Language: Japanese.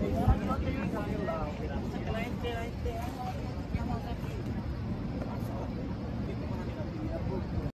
何?